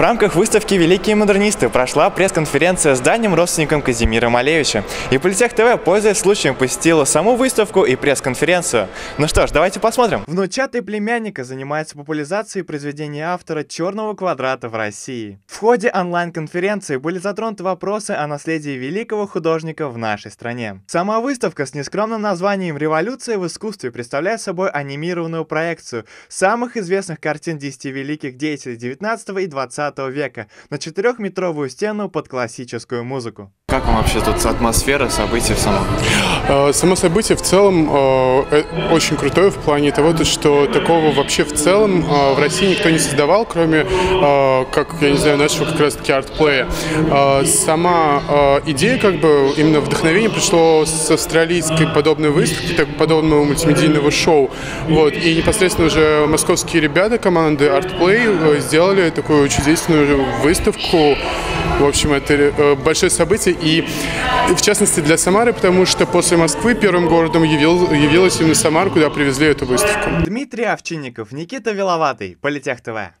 В рамках выставки «Великие модернисты» прошла пресс-конференция с дальним родственником Казимира Малевича. И Политех ТВ, пользуясь случаем, посетила саму выставку и пресс-конференцию. Ну что ж, давайте посмотрим. Внучатый племянника занимается популяризацией произведения автора «Черного квадрата» в России. В ходе онлайн-конференции были затронуты вопросы о наследии великого художника в нашей стране. Сама выставка с нескромным названием «Революция в искусстве» представляет собой анимированную проекцию самых известных картин 10 великих деятелей 19 и 20 века на четырехметровую стену под классическую музыку. Как вам вообще тут атмосфера, события в самом? Э, само событие в целом э, э, очень крутое в плане того, что такого вообще в целом в России никто не создавал, кроме, как, я не знаю, нашего как раз-таки артплея. Сама идея, как бы, именно вдохновение пришло с австралийской подобной выставки, так, подобного мультимедийного шоу. Вот, и непосредственно уже московские ребята команды Artplay сделали такую чудесную выставку. В общем, это большое событие и в частности для Самары, потому что после Москвы первым городом явил, явилась именно Самара, куда привезли эту выставку. Дмитрий Овчинников, Никита Виловатый, Политех ТВ.